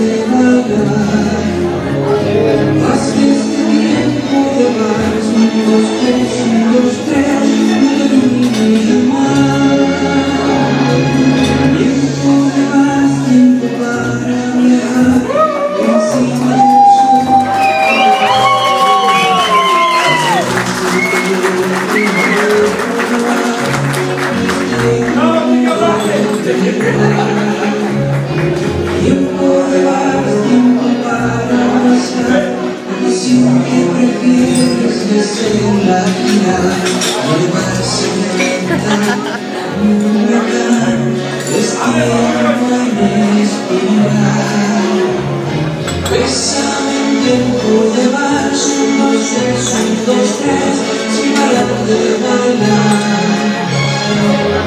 devagar Às tempo ninguém muda mais nos dois, três, três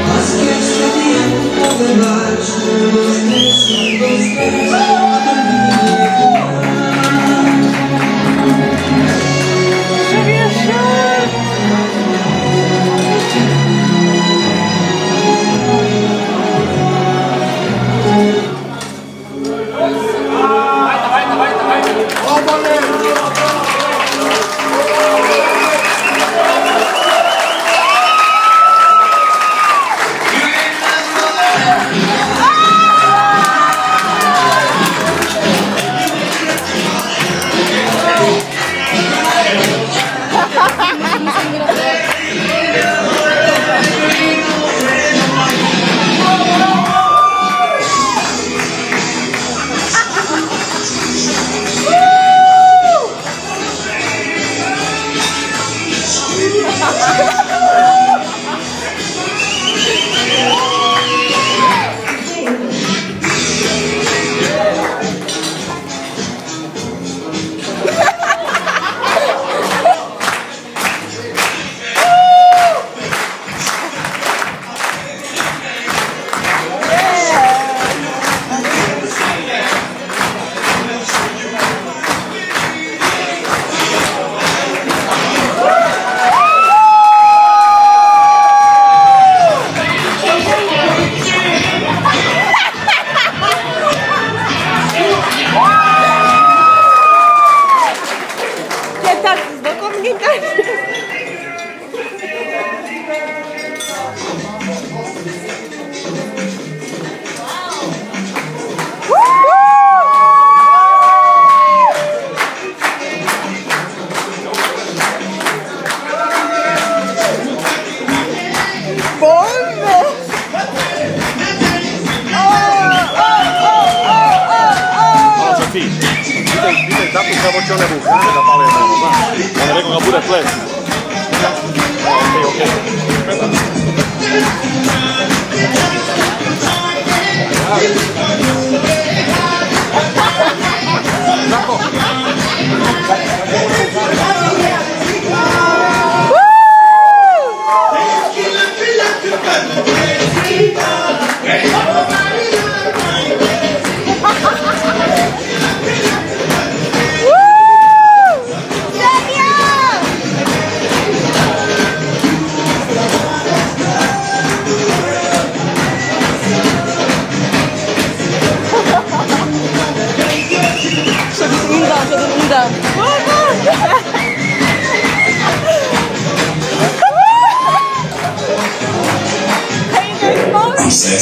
Más que este tiempo de marcha, dos, tres, un, dos, tres. zabočone buchane zapálené, no zná. On řekl, no bude flash. OK, OK.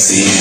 see.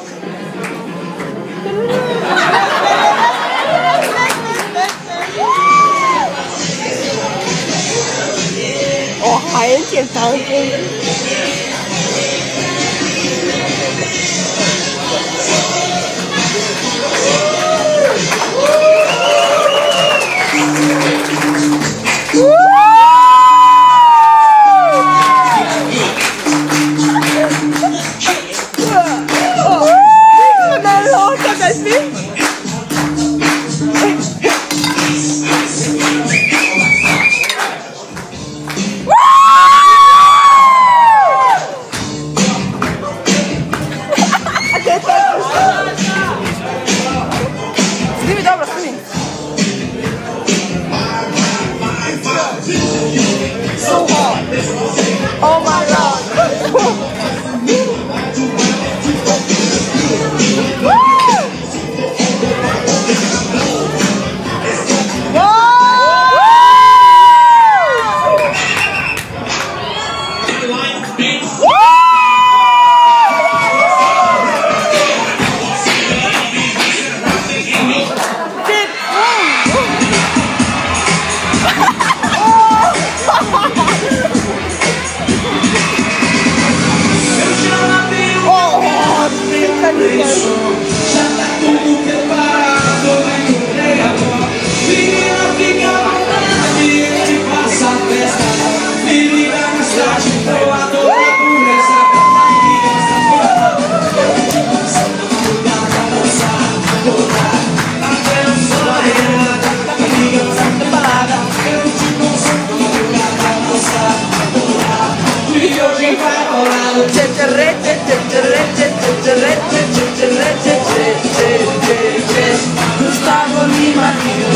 Gustavo, mi marido,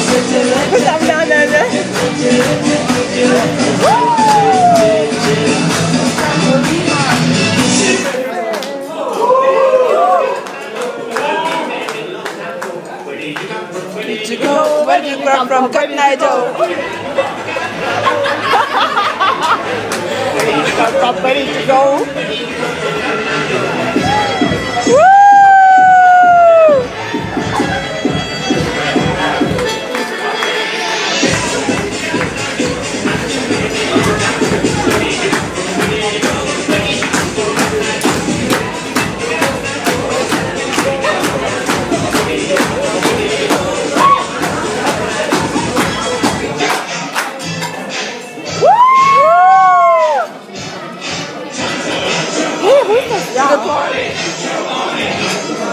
Gustavo, no, no, no. Where did you go? Where did you come from? Come, Nigel. Stop ready to go. Y'all want it, you want it.